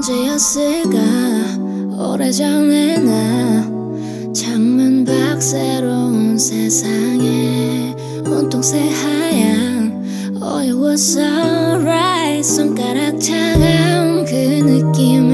언제였을까? 오래전에 나 창문 밖 새로운 세상에 온통 새하얀 Oh it was alright 손가락 차가운 그 느낌을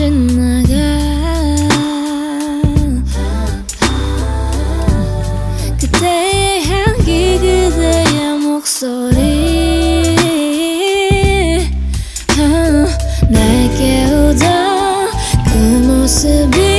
지나가 그대의 향기 그대의 목소리. 어, 날 깨우던 그 모습이